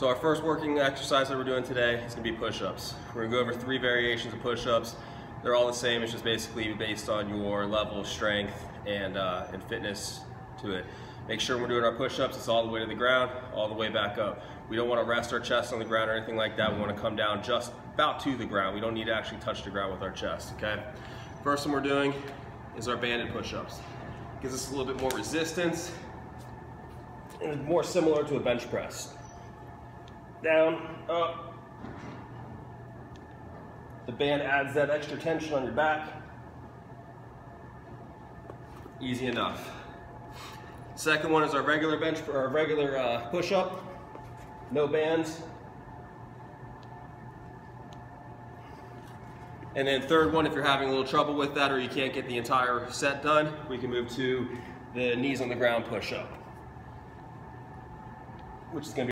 So our first working exercise that we're doing today is gonna be push-ups. We're gonna go over three variations of push-ups. They're all the same, it's just basically based on your level of strength and, uh, and fitness to it. Make sure we're doing our push-ups, it's all the way to the ground, all the way back up. We don't wanna rest our chest on the ground or anything like that. We wanna come down just about to the ground. We don't need to actually touch the ground with our chest, okay? First one we're doing is our banded push-ups. Gives us a little bit more resistance and more similar to a bench press. Down, up. The band adds that extra tension on your back. Easy enough. Second one is our regular bench, our regular uh, push-up. No bands. And then third one, if you're having a little trouble with that or you can't get the entire set done, we can move to the knees on the ground push-up, which is gonna be